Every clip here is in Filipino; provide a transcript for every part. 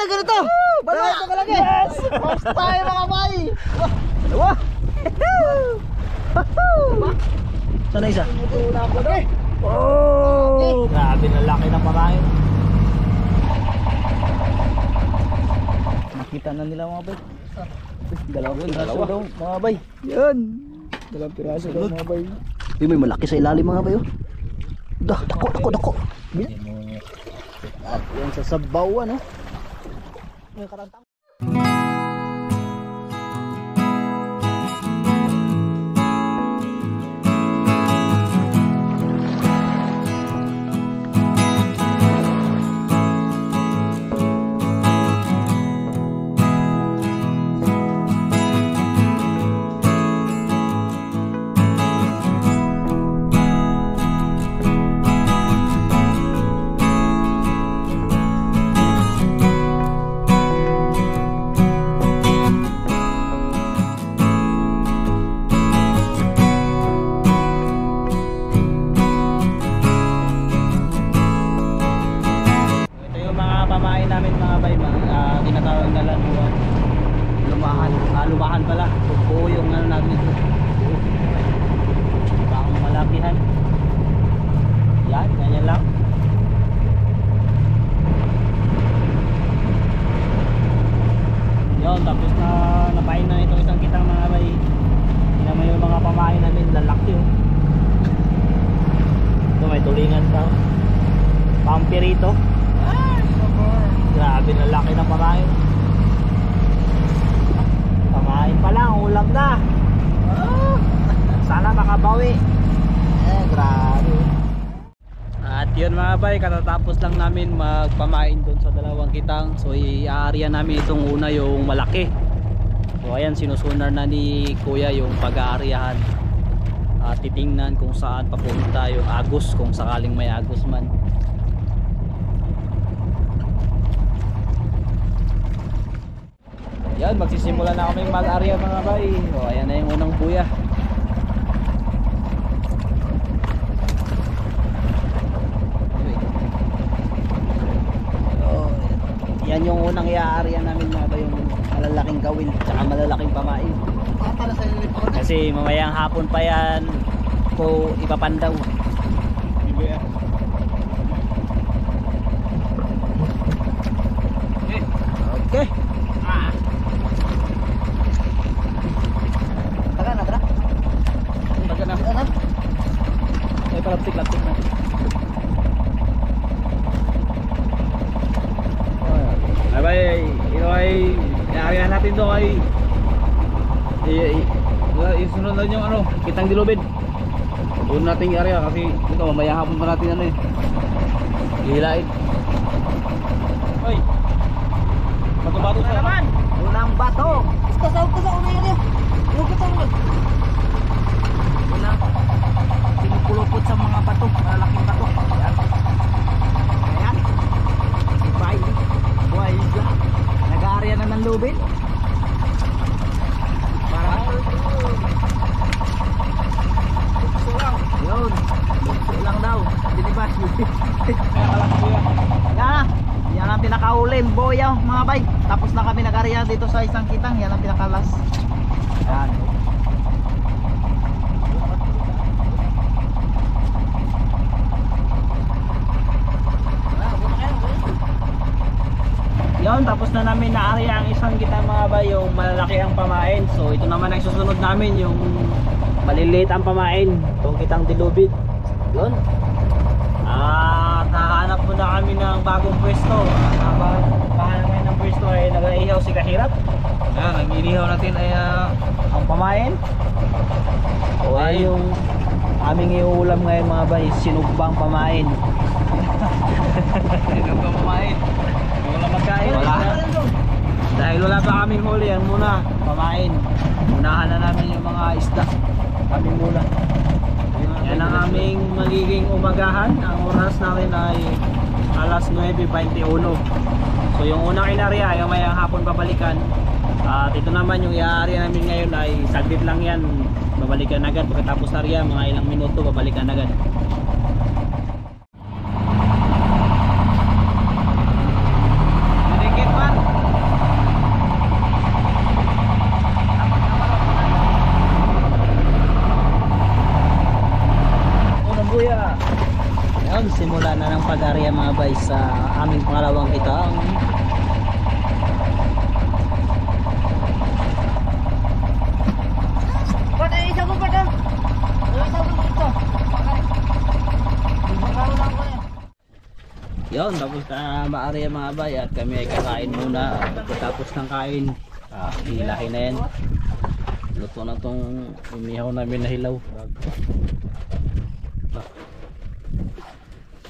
na ganito. Dalawa ito kalaki. Yes! First time mga bay. Dalawa. Sana isa? Oh! Grabe na laki ng parayo. Nakita na nila mga bay. Dalawang piraso daw mga bay. Yan. Dalawang piraso daw mga bay. Uy, may malaki sa ilalim mga bay. Oh. Dah, dako, dako, dako. Yan sa sabaw ano. May karantang. Ito Pampirito. Grabe na laki ng pamain. Pamain pa lang, ulam na. Ah, Sana makabawi. Eh, grabe. At yun mga bay, katatapos lang namin magpamain doon sa dalawang kitang. So i-aarya namin itong una yung malaki. So ayan, sinusunar na ni kuya yung pag-aaryahan. At titingnan kung saan papunta yung agos kung sakaling may agos man. Yan, magsisimula na kami mag-area mga bay. O, ayan na yung unang buya. O, yan yung unang i-area namin mga bay, yung malalaking kawil, tsaka malalaking pamain. Kasi mamayang hapon pa yan po ipapandaw. Okay. Taga na, tara. Taga na. Taga na. Eh, palaptik, laptik na. Ay bay, ito ay inaarihan natin to ay isunod na yung ano, kitang dilubid. Doon natin i-area kasi ito mamaya hapon pa natin ano eh. Hihilain. Ay. Bato-bato sa naman. Unang bato. Basta sa ko sa unang area. Yung kita mo. Unang pinupulupot sa mga bato, malalaking bato. Ayan. Ayan. Bye. Buhay ka. Nag-aarya na ng lubid. Para Bukso lang. Yun. Bukso lang daw. Dinibas. Yan. Yan ang pinakaulim, boyaw mga bay. Tapos na kami nag-area dito sa isang kitang. Yan ang pinakalas. Yan. Yon, tapos na namin na-area ang isang kita mga bay, yung malalaki ang pamain. So ito naman ang susunod namin, yung maliliit ang pamain. Itong kitang dilubid. Yun. At hahanap muna kami ng bagong pwesto. Hahanap kami ng pwesto ay nag-ihaw si Kahirap. Yan, ang inihaw natin ay uh, Ang pamain. O ay yung aming iuulam ngayon mga bay, sinugbang pamain. Ka kumain. Wala magkain. Wala. Dahil wala pa kaming huli, yan muna, pamain. Unahan na namin yung mga isda. Kami muna. Yan ang aming magiging umagahan. Ang oras natin ay alas 9.21. So yung unang inarya, yung may hapon babalikan. At ito naman yung i-area namin ngayon ay saglit lang yan. Babalikan agad. Pagkatapos arya, mga ilang minuto, babalikan agad. kuya. Yun simula na ng pag-area mga bay sa aming pangalawang itang yun tapos na maari mga bay at kami ay kakain muna. At pagkatapos ng kain ah, hilahin na yan. Luto na tong umihaw namin na hilaw.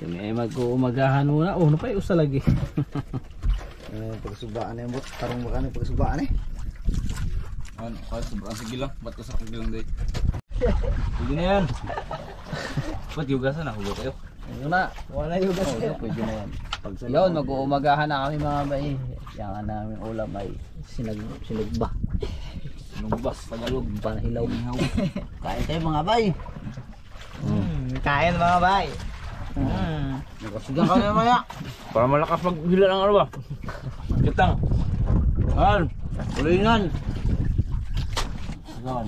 Kami ay mag-uumagahan muna. Oh, ano pa yung usa lagi? Eh, pagsubaan na yung bot. Tarong baka na pagsubaan eh. Ano, kahit sobrang sige lang. Ba't ka sa kagilang day? Pwede na yan. Ba't yugasan ako ba kayo? Ano na? Wala yung gas. Oo, pwede na yan. Yun, mag-uumagahan na kami mga bay. Ang namin ulam ay sinag sinagba. Nugbas, Tagalog. Pa na hilaw. Kain tayo mga bay. Kain mga bay. Mm. Nakasigang ka na maya. Para malakas maghila ng ano ba? Kitang. Han, ulingan. Yan.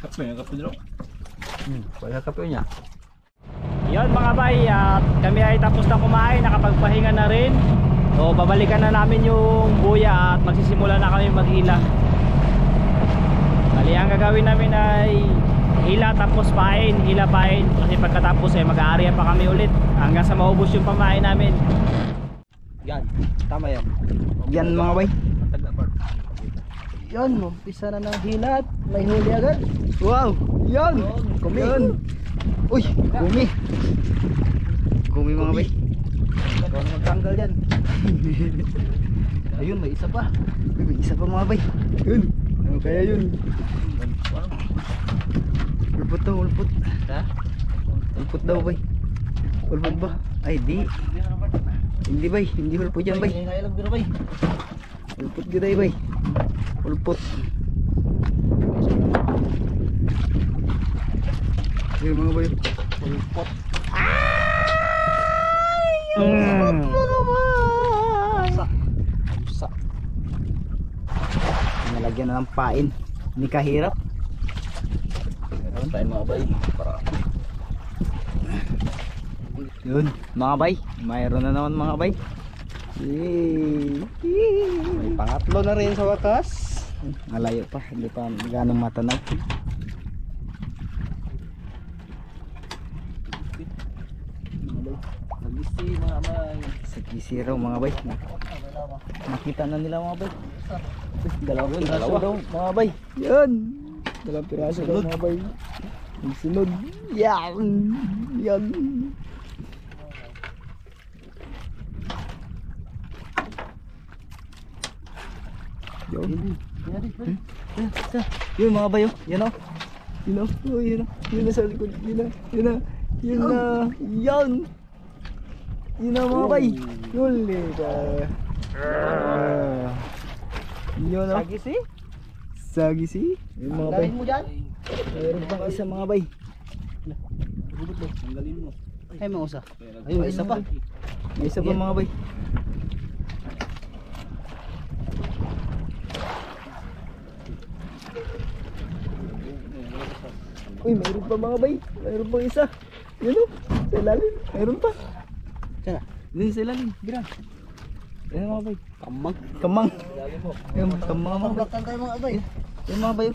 Kape, kape dito. Hmm, wala kape niya. Yon mga bay, at kami ay tapos na kumain, nakapagpahinga na rin. So babalikan na namin yung buya at magsisimula na kami maghila. Bali ang gagawin namin ay hila tapos pain, hila pain. Kasi pagkatapos ay mag-aarya pa kami ulit hanggang sa maubos yung pamain namin. Yan, tama yan. Yan mga bay. Yan, umpisa na ng hila at may huli agad. Wow. Yan. Kumi. Yan. Uy, kumi. Kumi mga bay. Ikaw na magtanggal yan. Ayun, may isa pa. May isa pa mga bay. Yun. Ano kaya yun? Ulpot daw, ulpot. Ha? Ulpot daw bay. Ulpot ba? Ay di. Hindi bay, hindi ulpot yan bay. Kailang biro bay. Ulpot gulay bay. Ulpot. Yun mga bay. Ulpot. Mm. Sa. Sa. Nalagyan na ng pain. Hindi kahirap. Tayong mga bay. Para Yun, mga bay. Mayroon na naman mga bay. Yay! May pangatlo na rin sa wakas. Malayo pa, hindi pa ganong matanaw. Nagisi mga bay. Sige zero mga bay. Nakita na nila mga bay. Piraso dalawa. daw mga bay. Yan. Dalawang piraso daw mga bay. Sunod. Yan. Yan. Isa. Yun mga bayo. Yan o. Yun o. Oh, yun o. Yun na sa likod. Yun na. Yun na. Yun na. Yan. Yun na mga bay. Yun. Ah. Yun o. Sagisi? Sagisi. Yun mga bay. mo dyan? Mayroon pang isa mga bay. tanggalin mo. Ay, mga usa. Ayun, may isa pa. May isa pa mga bay. Uy, mayroon pa mga bay. Mayroon pang isa. Yun o. Sa ilalim. Mayroon pa. Sana? Dun sa ilalim. Bira. Yan mga bay. Kamang. Kamang. Yan, kamang mga bay. Baktan tayo mga bay. Yan mga bay.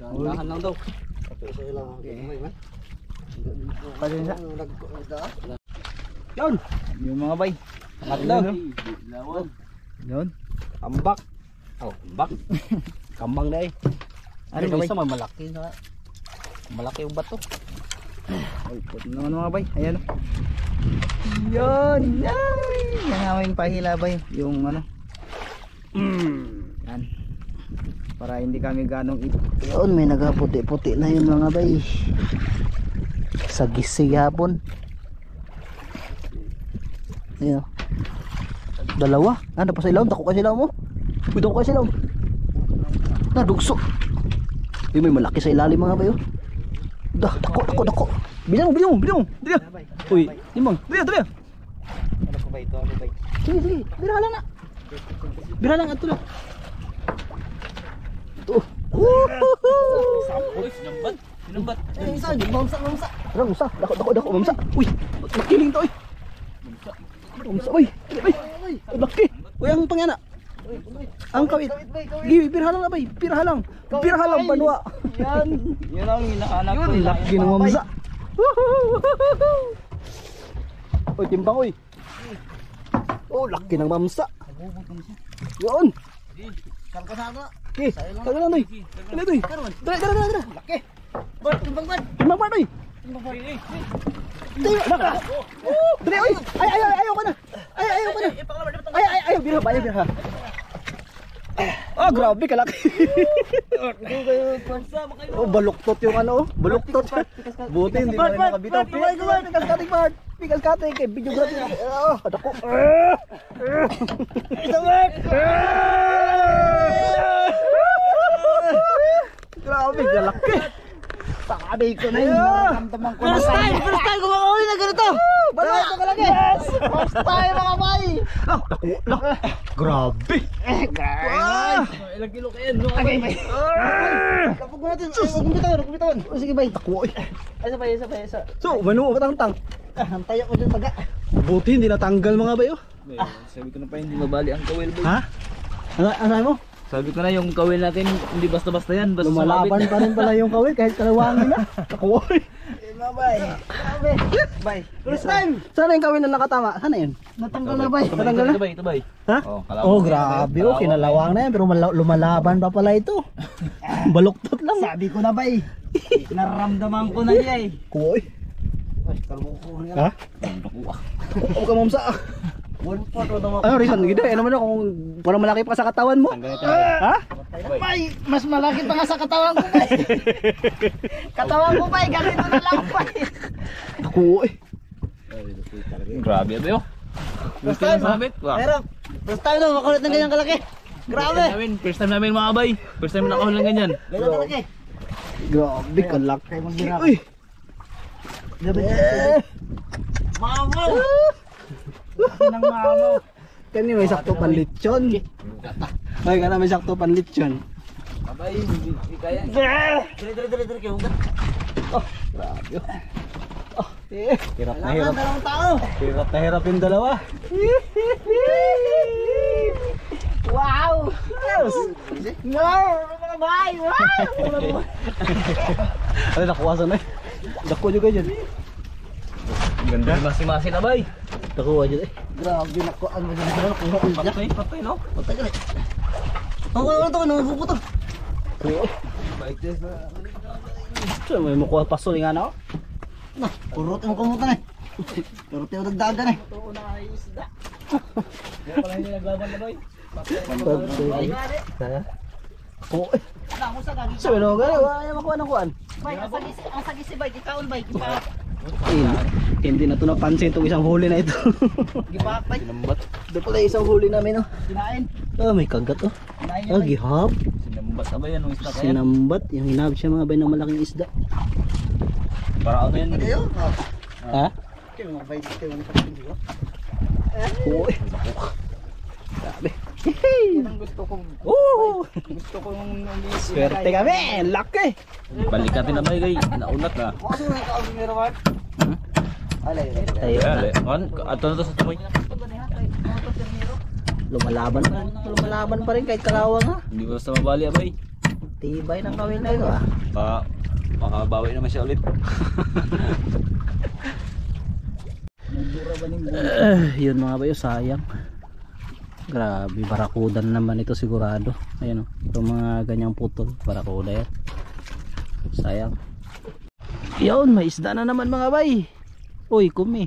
Dahan lang daw. Pwede nisa. Yun! Yung mga bay. Tatlo. Lawan. Yun. Ambak. Oh, ambak. Kambang na eh. Ano ba, isa man malaki na. Malaki yung bato. Uy, puti naman mga bay. Ayan o. Yun. Yan. Yan ang aming pahila bay. Yung ano. Yan. Para hindi kami ganong ito. Yun, may nagaputi-puti na yun mga bay. Sa gisiyapon. Ayun. oh. Dalawa. Ano pa sa ilaw? Dako ka sa ilaw mo. Uy, dako ka sa ilaw. Nadugso. Uy, may malaki sa ilalim mga bayo. Dah, dako, dako, dako. Bilang mo, bilang mo, bilang mo. Bilang. Uy, limang. Bilang, bilang. Ano ko ba ito? Ano ba ito? Sige, sige. Bira lang na. Bira lang, ato lang. Uy, sinambat. Sinambat. Eh, isa, bangsa, bangsa. Tara, mamsa. Dako, dako, dako, mamsa. Uy, makiling to, uy. Mamsa, uy. Uy, uy. Laki. Uy, ang pangyana. Ang kawit. Giwi, pirha lang na bay. Pirha lang. Banwa. Yan. Yan ang hinahanap ko. Laki ng mamsa. Uy, timbang, uy. Oh, laki ng mamsa. Yun. Kalkasana. Okay, tagal lang, uy. Dali, uy. Dali, dali, dali. Laki. Bart, timbang bart. Timbang pa, uy. Dali, baka. Dali, uy. Ay, ay, ay, ayaw ka na. Ay, ayaw ka na. Ay, ay, ayaw, birha ba, ayaw. Ah, grabe kalaki. oh, baluktot yung ano, oh. baluktot. Buti hindi rin nakabitaw. Pikas kating, pikas kating, Pikas kating, kay videography. Ah, adako. Ito, Bart. Grabe, kalaki. Sabi ko na yun, nararamdaman ko na First time, first time kumakahuli na ganito. Bala ito kalaki. Yes! First time mga bay. Ah, naku, nak. Grabe. Ah, Ilang kilo kayo? No? Kapag mo natin, huwag mong bitawan, huwag mong bitawan. Sige bay. Oy. Ay, isa pa, isa pa, isa. So, manu, batang tang. Ah, hantay ako dyan taga. Buti hindi natanggal mga bayo. Sabi ko na pa hindi mabali ang kawil. boy. Ha? Ano, ano sabi mo? Sabi ko na yung kawil natin hindi basta-basta yan. Basta Lumalaban sumabit. pa rin pala yung kawil kahit kalawangin na. Naku, oy. Mga bay. Grabe. Bay. First time. Sana yung kawil na nakatama? Sana yun? Natanggal na bay. Natanggal na? ito bay, ito bay. Ha? Oh, Oh, grabe. Oh, kinalawang na yan. Pero mala- lumalaban pa pala ito. Baluktot lang. Sabi ko na bay. Nararamdaman ko na niya eh. Kuy. Ay, kalbuko nga. Ha? Ah. Huwag ka mamsa. One part o naman. Ano reason? Gida, ano man kung parang malaki pa sa katawan mo? Ha? Bay, mas malaki pa nga sa katawan ko bay. katawan ko bay, ganito na lang bay. Kuy. Grabe ito yun. Gusto nyo sumabit? Wow. Pero, first time na makulit ng ganyang kalaki. Grabe. First time namin, first time namin mga bay. First time nakahul ng ganyan. Ganyan kalaki. Grabe, kalaki. Uy. Mamaw. Nang mamaw. Kani may sakto panlitsyon. Ay, kana may sakto panlitsyon. Abay, hindi kaya. Dali, dali, dali, dali, kayo. Grabe. Oh, eh. Hirap na hirap. dalawang tao. Hirap na hirap yung dalawa. Wow! No! Mga bay! Wow! Ano, nakuha na eh. Dako juga dyan. Ganda. Masi-masi na bay. Nakuha dyan eh. Grabe, naku, ano ba dyan? Dyan. Patay, patay no? Patay ka na. Ako, ano to? Nangupo to. Kuha. Bike test na. So, may mukuha paso nga na oh. Na, purot ang kumutan eh. Purot yung dagdagan eh. Yan pala hindi naglaban na bay. Ha? Oo. eh. So, ano gani? Wala niya makuha ng kuhan. Bay, ang sagisi, ang sagisi bay, di kaon bay, gipa, Hindi, na ito napansin itong isang huli na ito. gipak bay, Sinambat. Ito pala isang huli namin oh. kinain. Oh, may kagat oh. Kinain Oh, gihap. Sinambat na ba yan? Nung isla kaya? Sinambat. Yung hinab siya mga bay ng malaking isda. Para ano yan? Kayo? Ha? Kayo mga bay, kayo mga kapatid ko. Oo. Yan ang gusto kong, Oo. gusto kong Swerte kami. Laki. Balikatin na bay kay. Naunat na. Kaso na kaon ni Roman. Alay, alay. Dali. Kan, ato na to sa tumoy. Lumalaban pa. Lumalaban pa rin kahit kalawang ha. Hindi basta mabali abay. Tibay ng kawin na ito ah. Pa, makabawi naman siya ulit. Eh, yun mga bayo, sayang. Grabe, barakuda na naman ito sigurado. Ayan o, itong mga ganyang putol, barakuda yan. Sayang. Yun, may isda na naman mga bay. Uy, kumi.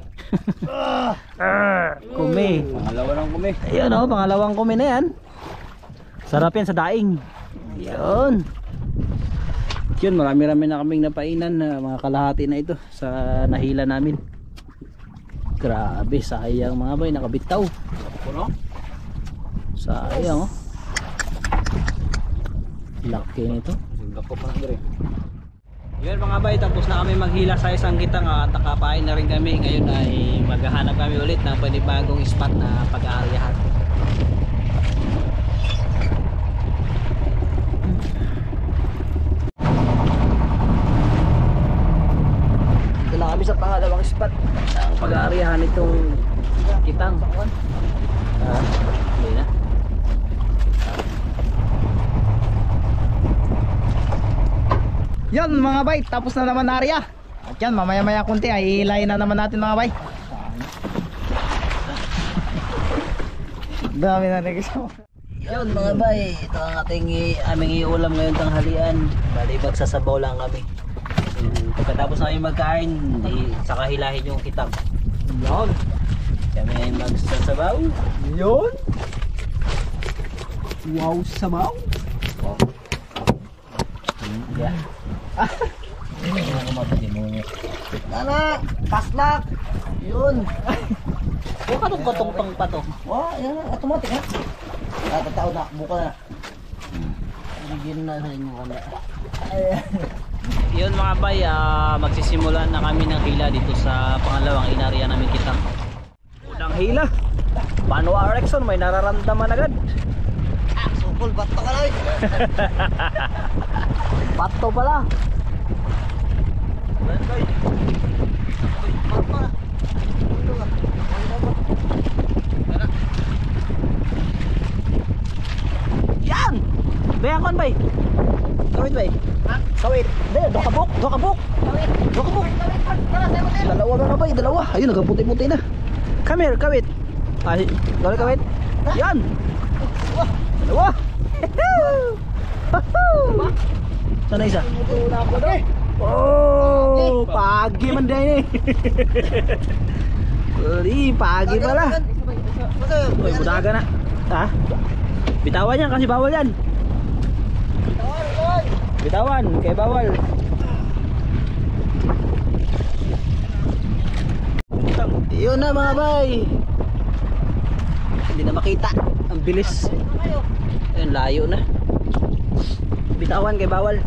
kumi. Pangalawa lang kumi. Ayun o, pangalawang kumi na yan. Sarap yan sa daing. Yun. Yun, marami-rami na kaming napainan na mga kalahati na ito sa nahila namin. Grabe, sayang mga bay, nakabitaw. Puno? Sayang oh. Laki nito. Singkap ko pa lang rin. Mga bay, tapos na kami maghila sa isang kitang at nakapain na rin kami. Ngayon ay maghahanap kami ulit ng panibagong spot na pag-aaryahan. na nitong kitang. Ah, hindi Yan mga bay, tapos na naman na area. At yan, mamaya maya kunti ay hihilayin na naman natin mga bay. Dami na rin kasama. Yun mga bay, ito ang ating aming iulam ngayon tanghalian. Bali magsasabaw lang kami. So, pagkatapos namin magkain, saka hilahin yung kitang. Yan. Kami ay magsasabaw. Yun. Wow, sabaw. Yeah. Hindi mo mapagimungit. Nana, paslak. Yun. Huwag ka nung katong pato. Wah, yan na, automatic ha. Tatataw na, buka na. Bigyan na sa inyo kami. Yun mga bay, ah, magsisimula na kami ng hila dito sa pangalawang inarya namin kitang. Unang hila. Paano Rexon may nararamdaman agad? Sukol, bato ka lang. Pato pala. Yan! Bayan kon bay. Kawit bay. Kawit. Be, do kabuk, do kabuk. Do kabuk. Dalawa mga bay, dalawa. Ayun, nagputi-puti na. Come here, kawit. Ay, kawit, kawit. Yan. Dalawa. Sana isa? Oh, pagi man din eh. Pagi pala. Uy, budaga na. Ha? Bitawan yan kasi bawal yan. Bitawan, kay bawal. Yun na mga bay. Hindi na makita. Ang bilis. Ayun, layo na. Bitawan kay bawal.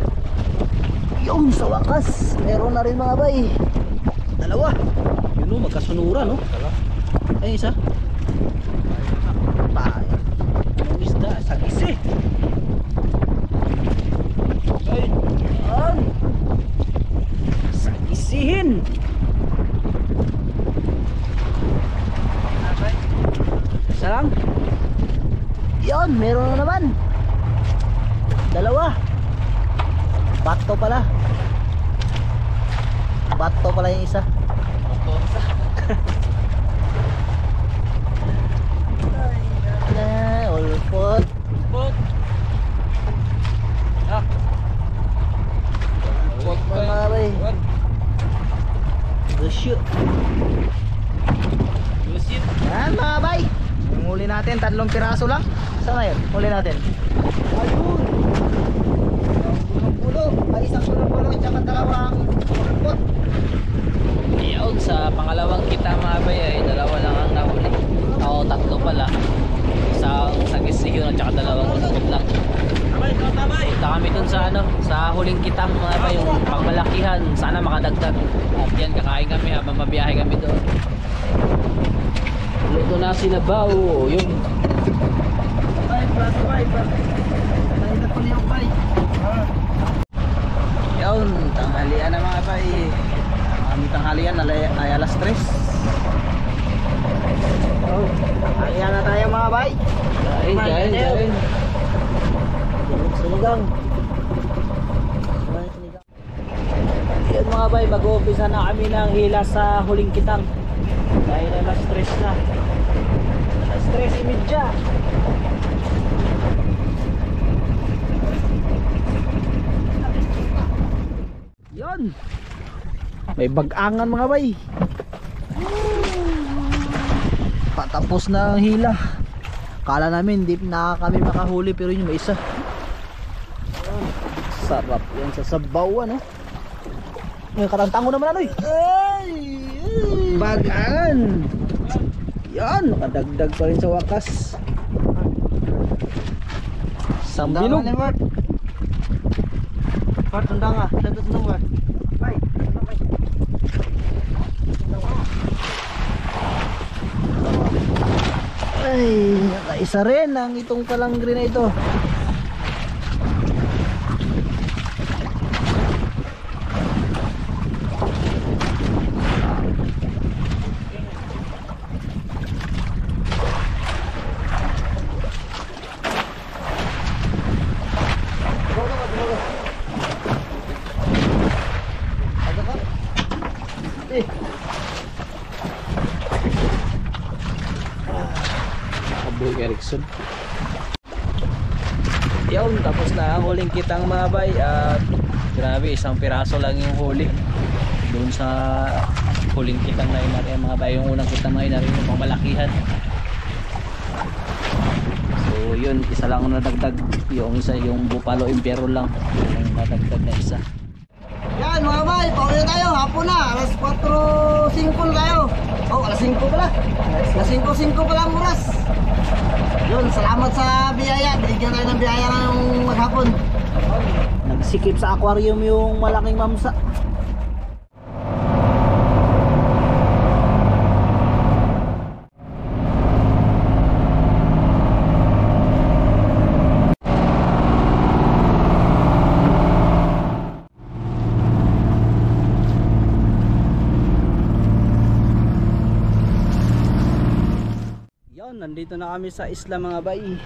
Yun, sa wakas. Meron na rin mga bay. Dalawa. Yun o, magkasunura no? Ay, isa. Pa. Anong isda? Sagisi. Yan. Sagisihin. Isa lang. Yun, meron na naman. Dalawa. Bato pala. Bato pala yung isa. Na, ulpot. Bot. Ah. Bot Mga bay. Shoot. Lusit. Yan mga bay. Yung huli natin, tatlong piraso lang. Saan na yun? Huli natin. Ayun. Pulo. Ay, isang pulo-pulo. Tsaka dalawang ulpot. Yun, sa pangalawang kita mga bay ay dalawa lang ang nahuli. Oo, tatlo pala. Isang sagisiyo at saka dalawang ulpot lang. Punta kami dun sa ano, sa huling kitang mga bay, yung pangmalakihan. Sana makadagdag. At yan, kakain kami habang mabiyahe kami doon. Luto na sinabaw. Bay. Yun, tanghalian na mga bay. Ang tanghalian ay, ay alas 3. Oh, ayan na tayo mga bay. Kain, kain, kain. Sinigang. Yun mga bay, mag-uumpisa na kami ng hila sa huling kitang. Dahil alas 3 na. Alas 3 imidya. Yun. May bag-angan mga bay. Patapos na ang hila. Kala namin hindi na kami makahuli pero yun may isa. Sarap yan sa sabaw ano. Ay, katantango naman ano eh. Ay! Bagaan! Yan, nakadagdag pa rin sa wakas. Sambilog. Mart. Mart, tundang ah. Dapat tundang Mart. Bay. Ay, nakaisa rin ang itong palangri na ito. Boy Erickson. Yun, tapos na ang huling kitang mga bay at grabe isang piraso lang yung huli doon sa huling kitang na inari mga bay yung unang kitang na yung mamalakihan so yun isa lang ang nadagdag yung isa yung Bupalo Impero lang yung nadagdag na isa Yan mga bay, pauwi tayo. Hapon na. Alas 4.05 na tayo. Oh, alas 5 pala. Alas 5.05 pala ang oras. Yun, salamat sa biyaya. Binigyan tayo ng biyaya ngayong maghapon. nagsikip sa aquarium yung malaking mamsa Yon, nandito na kami sa isla mga bay.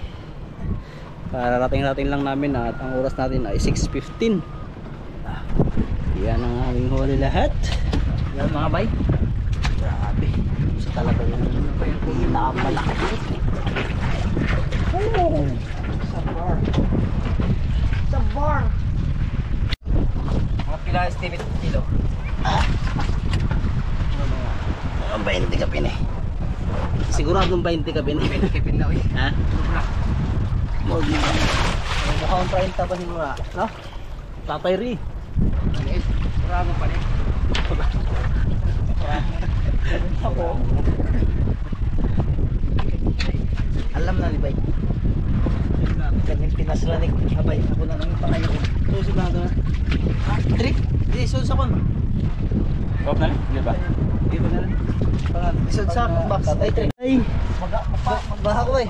Kararating natin lang namin at ang oras natin ay 6.15 Ah, Yan ang aming huli lahat. Yan mga bay. Grabe. Isa talaga yung pinakamalaki Oh Sa bar. Sa bar. Mga pila estimate kilo Ah. Ang 20 ka pin eh Siguradong 20 ka pin 20 ka pin daw eh Ha? Mo. Mukhang 30 pa si Mura. No? Tatay Ri. Marami pa rin. Ako. Alam na ni Bay. Kanyang pinaslanik. Abay, ako na lang yung pangayo ko. Susunod na. Ha? Trick? Di, sunod sa kon. Off na? Hindi ba? Di ba na rin? Sunod sa box. Ay. Ay. Magbaha ko eh.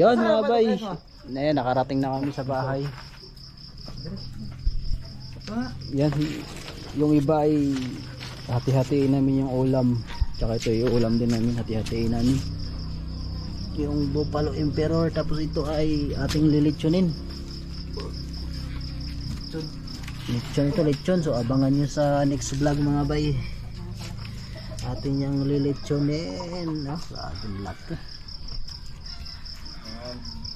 Yon mga bay. Na nakarating na kami sa bahay. Yan, yung iba ay hati-hatiin namin yung ulam. Tsaka ito yung ulam din namin, hati-hatiin namin. Yung Buffalo Emperor, tapos ito ay ating lilitsunin. Lechon ito, lechon. So abangan nyo sa next vlog mga bay. Atin yung lilitsunin. Ah, sa ating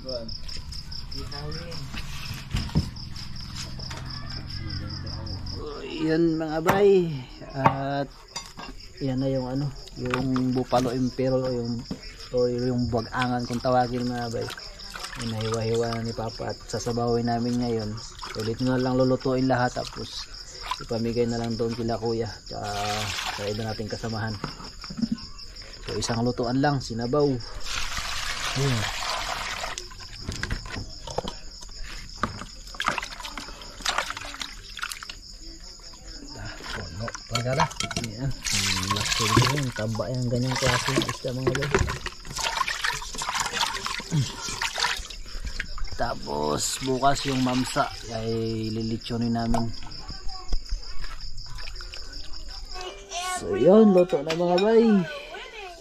laki. yun mga bay. At yan na yung ano yung Buffalo Imperial o yung o yung buwagangan kung tawagin mga bay. Yun nahiwa-hiwa na ni Papa at sasabawin namin ngayon. Ulit na lang lulutuin lahat tapos ipamigay na lang doon kila kuya tsaka sa iba nating kasamahan. So isang lutuan lang sinabaw. Yun Puno. Pagkala. Yan. Ang laki din yun. Taba yung ganyang klase ng mga bay. Tapos bukas yung mamsa ay lilitsyonin namin. So yun, luto na mga bay.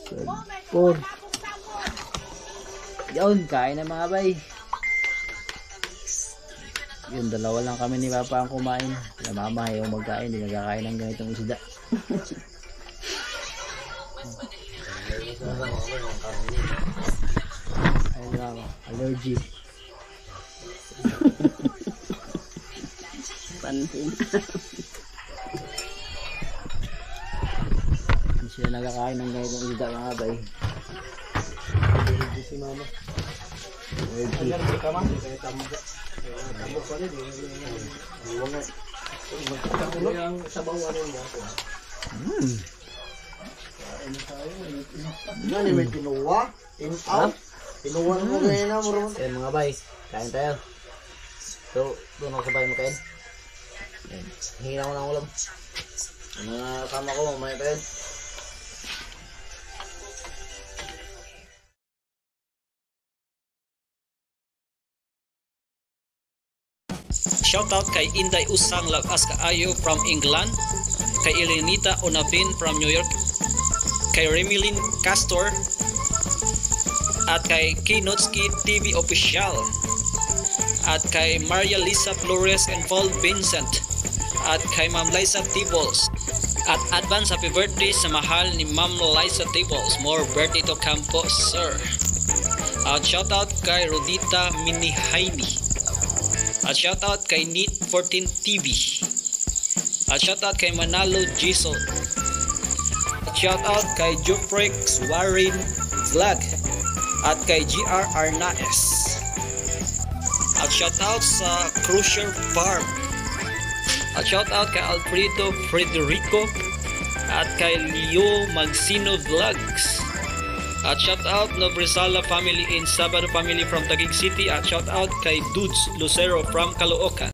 So, por. Yun, kain na mga bay. Yun, dalawa lang kami ni Papa ang kumain. Sila Mama ayaw magkain, hindi nagkakain ng ganitong isda. allergy. Pansin. Hindi sila nagkakain ng ganitong isda mga bay. Si mama. Allergy. Mm. Yan, may kinuha. In out. Kinuha mo ganyan na, bro. Ayan mga bay, kain tayo. So, doon ako sa bahay makain. Ayan, hingi ko ng ulam. Ang mga kama ko, mamaya tayo. Shoutout kay Inday Usang Lagas Kaayo from England, kay Elenita Onabin from New York, kay Remilin Castor, at kay Kinotski TV Official, at kay Maria Lisa Flores and Paul Vincent, at kay Ma'am Liza Tibols, at advance happy birthday sa mahal ni Ma'am Liza Tibols. More birthday to Campos, sir. At shoutout kay Rodita Minihaini. At shoutout kay Neat14 TV. At shoutout kay Manalo Jason. At shoutout kay Juprex Warren Vlog. At kay GR Arnaes. At shoutout sa Cruiser Farm. At shoutout kay Alfredo Frederico. At kay Leo Magsino Vlogs. At shout out Nobresala family in Sabado family from Taguig City at shout out kay Dudes Lucero from Caloocan.